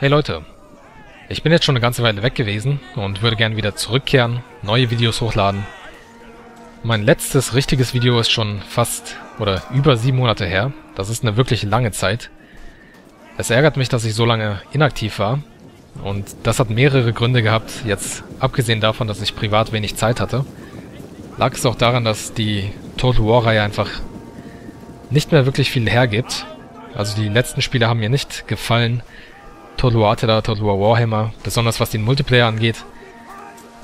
Hey Leute, ich bin jetzt schon eine ganze Weile weg gewesen und würde gerne wieder zurückkehren, neue Videos hochladen. Mein letztes richtiges Video ist schon fast oder über sieben Monate her. Das ist eine wirklich lange Zeit. Es ärgert mich, dass ich so lange inaktiv war. Und das hat mehrere Gründe gehabt, jetzt abgesehen davon, dass ich privat wenig Zeit hatte. Lag es auch daran, dass die Total War-Reihe einfach nicht mehr wirklich viel hergibt. Also die letzten Spiele haben mir nicht gefallen. Total War Attila, Total War Warhammer, besonders was den Multiplayer angeht.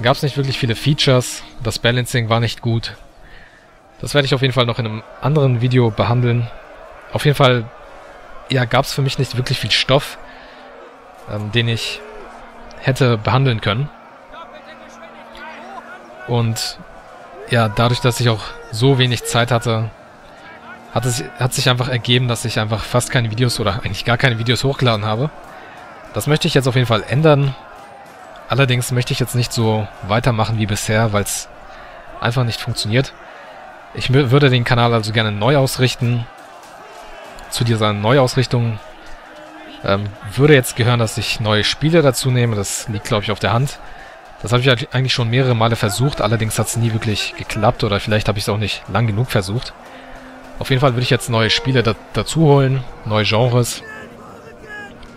Gab es nicht wirklich viele Features, das Balancing war nicht gut. Das werde ich auf jeden Fall noch in einem anderen Video behandeln. Auf jeden Fall, ja, gab es für mich nicht wirklich viel Stoff, ähm, den ich hätte behandeln können. Und ja, dadurch, dass ich auch so wenig Zeit hatte, hat, es, hat sich einfach ergeben, dass ich einfach fast keine Videos oder eigentlich gar keine Videos hochgeladen habe. Das möchte ich jetzt auf jeden Fall ändern. Allerdings möchte ich jetzt nicht so weitermachen wie bisher, weil es einfach nicht funktioniert. Ich würde den Kanal also gerne neu ausrichten. Zu dieser Neuausrichtung ähm, würde jetzt gehören, dass ich neue Spiele dazu nehme. Das liegt, glaube ich, auf der Hand. Das habe ich eigentlich schon mehrere Male versucht, allerdings hat es nie wirklich geklappt oder vielleicht habe ich es auch nicht lang genug versucht. Auf jeden Fall würde ich jetzt neue Spiele da dazu holen, neue Genres.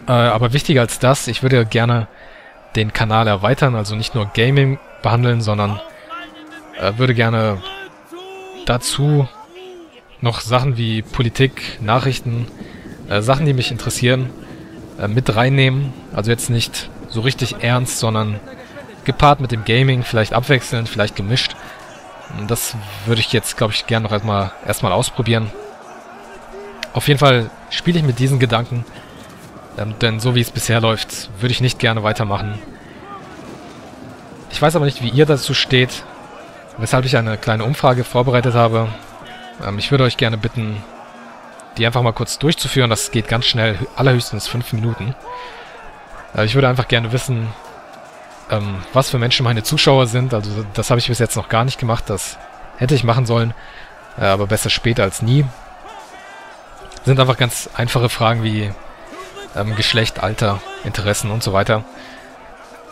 Äh, aber wichtiger als das, ich würde gerne den Kanal erweitern, also nicht nur Gaming behandeln, sondern äh, würde gerne dazu noch Sachen wie Politik, Nachrichten, äh, Sachen, die mich interessieren, äh, mit reinnehmen. Also jetzt nicht so richtig ernst, sondern gepaart mit dem Gaming, vielleicht abwechselnd, vielleicht gemischt. Das würde ich jetzt, glaube ich, gerne noch erstmal erstmal ausprobieren. Auf jeden Fall spiele ich mit diesen Gedanken ähm, denn so wie es bisher läuft, würde ich nicht gerne weitermachen. Ich weiß aber nicht, wie ihr dazu steht, weshalb ich eine kleine Umfrage vorbereitet habe. Ähm, ich würde euch gerne bitten, die einfach mal kurz durchzuführen. Das geht ganz schnell, allerhöchstens fünf Minuten. Äh, ich würde einfach gerne wissen, ähm, was für Menschen meine Zuschauer sind. Also das habe ich bis jetzt noch gar nicht gemacht. Das hätte ich machen sollen, äh, aber besser später als nie. Sind einfach ganz einfache Fragen wie ähm, Geschlecht, Alter, Interessen und so weiter.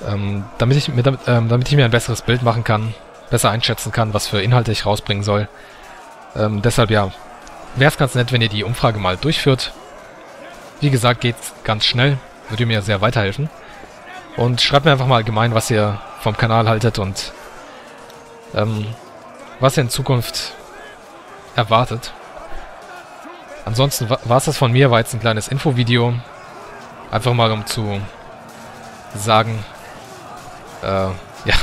Ähm, damit, ich, mit, ähm, damit ich mir ein besseres Bild machen kann, besser einschätzen kann, was für Inhalte ich rausbringen soll. Ähm, deshalb ja, wäre es ganz nett, wenn ihr die Umfrage mal durchführt. Wie gesagt, geht's ganz schnell, würde mir sehr weiterhelfen. Und schreibt mir einfach mal allgemein, was ihr vom Kanal haltet und ähm, was ihr in Zukunft erwartet. Ansonsten war es das von mir, war jetzt ein kleines Infovideo. Einfach mal um zu sagen, äh, ja,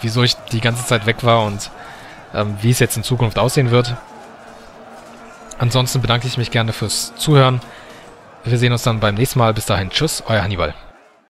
wieso ich die ganze Zeit weg war und ähm, wie es jetzt in Zukunft aussehen wird. Ansonsten bedanke ich mich gerne fürs Zuhören. Wir sehen uns dann beim nächsten Mal. Bis dahin, tschüss, euer Hannibal.